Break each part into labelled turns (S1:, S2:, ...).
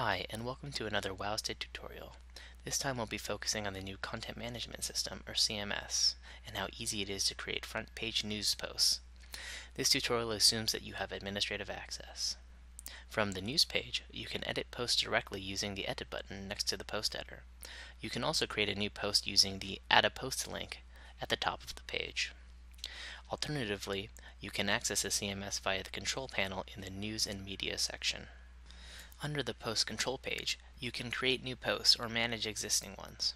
S1: Hi, and welcome to another Wowstead tutorial. This time we'll be focusing on the new Content Management System, or CMS, and how easy it is to create front page news posts. This tutorial assumes that you have administrative access. From the news page, you can edit posts directly using the Edit button next to the post editor. You can also create a new post using the Add a Post link at the top of the page. Alternatively, you can access the CMS via the control panel in the News and Media section. Under the Post Control page, you can create new posts or manage existing ones.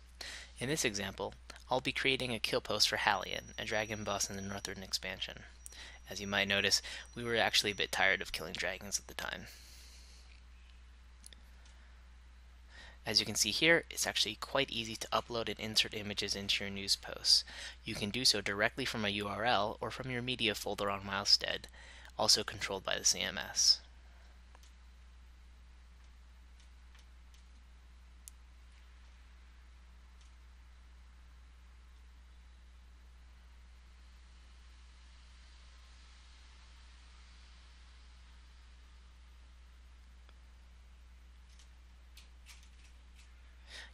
S1: In this example, I'll be creating a kill post for Halion, a dragon boss in the Northrend expansion. As you might notice, we were actually a bit tired of killing dragons at the time. As you can see here, it's actually quite easy to upload and insert images into your news posts. You can do so directly from a URL or from your media folder on Wowstead, also controlled by the CMS.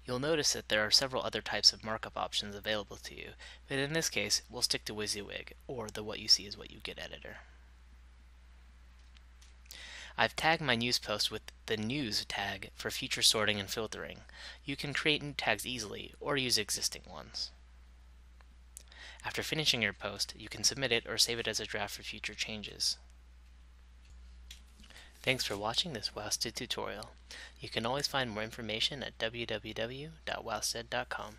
S1: You'll notice that there are several other types of markup options available to you, but in this case, we'll stick to WYSIWYG, or the What You See is What You Get editor. I've tagged my news post with the News tag for future sorting and filtering. You can create new tags easily, or use existing ones. After finishing your post, you can submit it or save it as a draft for future changes. Thanks for watching this Wowstead tutorial. You can always find more information at www.wowstead.com.